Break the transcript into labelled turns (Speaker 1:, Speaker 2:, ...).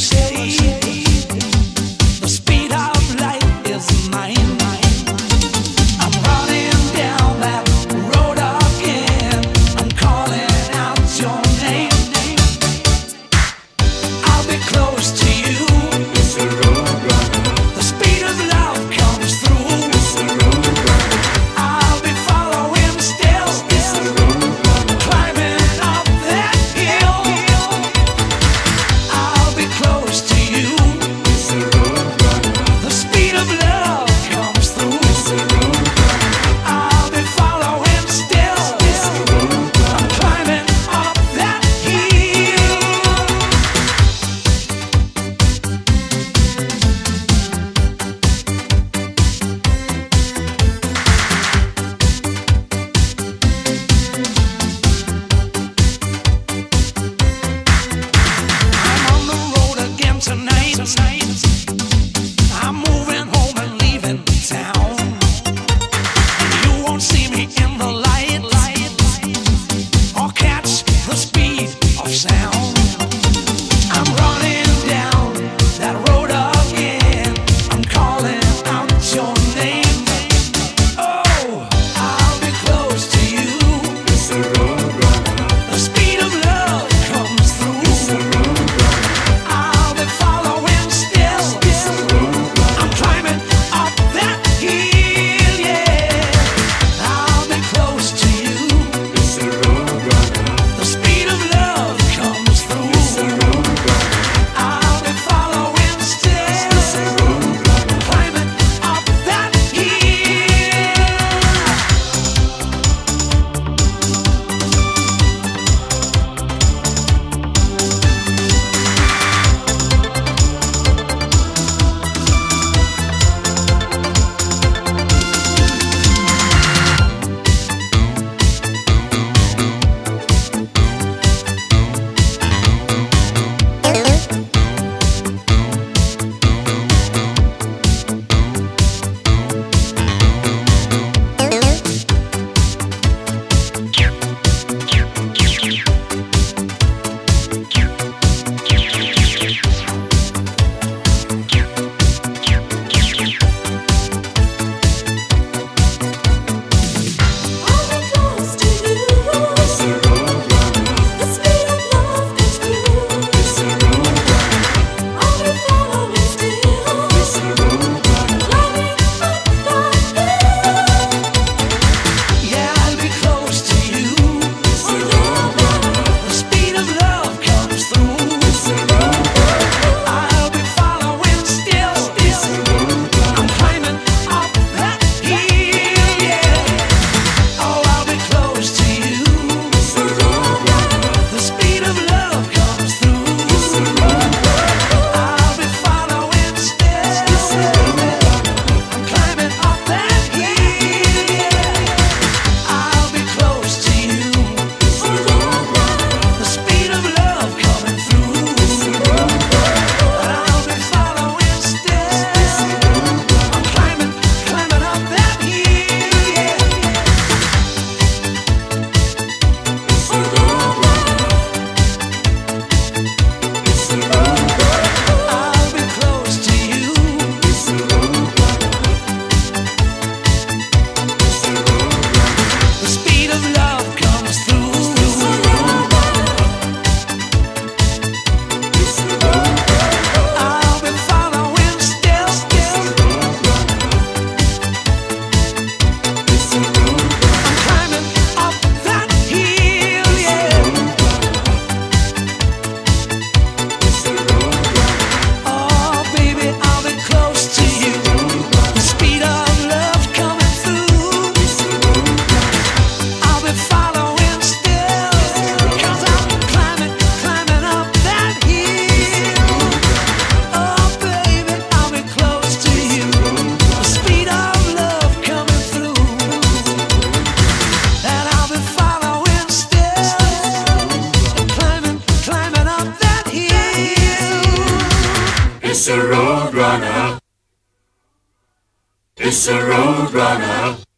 Speaker 1: conseguir. It's a road runner. It's a road runner.